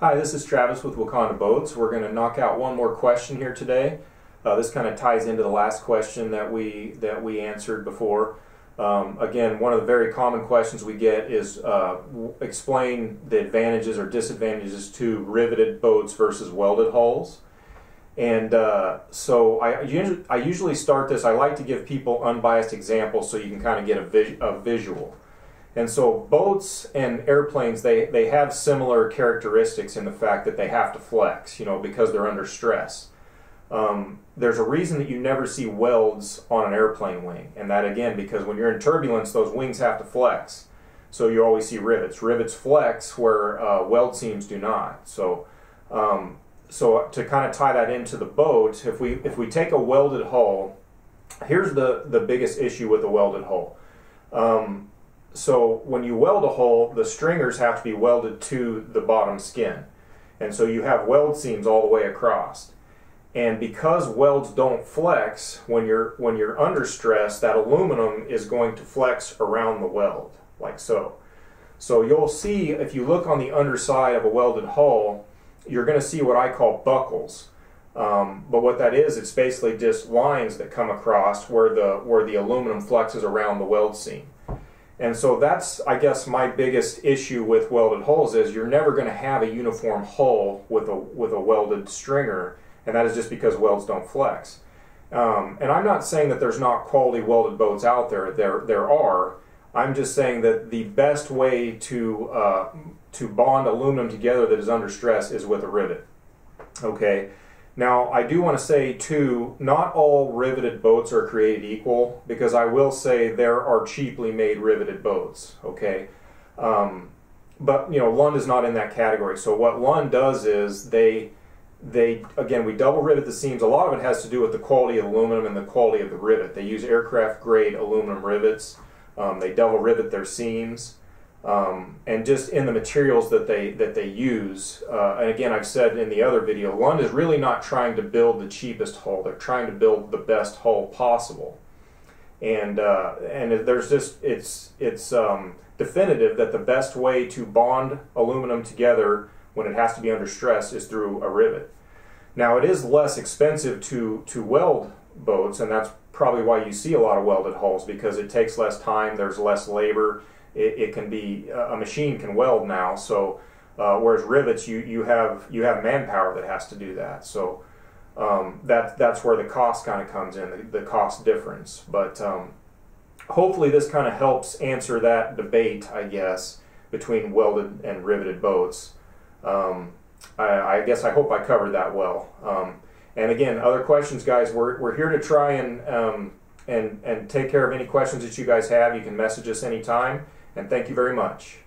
Hi, this is Travis with Waconda Boats. We're going to knock out one more question here today. Uh, this kind of ties into the last question that we that we answered before. Um, again, one of the very common questions we get is uh, explain the advantages or disadvantages to riveted boats versus welded hulls. And uh, so I, I usually start this. I like to give people unbiased examples so you can kind of get a, a visual. And so boats and airplanes, they, they have similar characteristics in the fact that they have to flex, you know, because they're under stress. Um, there's a reason that you never see welds on an airplane wing, and that again because when you're in turbulence, those wings have to flex. So you always see rivets. Rivets flex where uh, weld seams do not. So, um, so to kind of tie that into the boat, if we if we take a welded hull, here's the the biggest issue with a welded hull. Um, so when you weld a hull, the stringers have to be welded to the bottom skin. And so you have weld seams all the way across. And because welds don't flex, when you're, when you're under stress, that aluminum is going to flex around the weld, like so. So you'll see, if you look on the underside of a welded hull, you're going to see what I call buckles. Um, but what that is, it's basically just lines that come across where the, where the aluminum flexes around the weld seam. And so that's, I guess, my biggest issue with welded hulls is you're never going to have a uniform hull with a, with a welded stringer, and that is just because welds don't flex. Um, and I'm not saying that there's not quality welded boats out there. There, there are. I'm just saying that the best way to uh, to bond aluminum together that is under stress is with a rivet. Okay, now, I do want to say too, not all riveted boats are created equal because I will say there are cheaply made riveted boats, okay? Um, but, you know, Lund is not in that category. So what Lund does is they, they again, we double rivet the seams. A lot of it has to do with the quality of aluminum and the quality of the rivet. They use aircraft grade aluminum rivets. Um, they double rivet their seams um, and just in the materials that they that they use. Uh, and again, I've said in the other video, Lund is really not trying to build the cheapest hull. They're trying to build the best hull possible. And uh, and there's just it's it's um, definitive that the best way to bond aluminum together when it has to be under stress is through a rivet. Now it is less expensive to to weld boats, and that's probably why you see a lot of welded hulls because it takes less time. There's less labor it, it can be a machine can weld now. So uh, whereas rivets, you you have you have manpower that has to do that. So um, that that's where the cost kind of comes in, the, the cost difference. But um, hopefully this kind of helps answer that debate, I guess, between welded and riveted boats. Um, I, I, guess I hope I covered that well. Um, and again, other questions, guys. We're, we're here to try and um, and and take care of any questions that you guys have. You can message us anytime and thank you very much.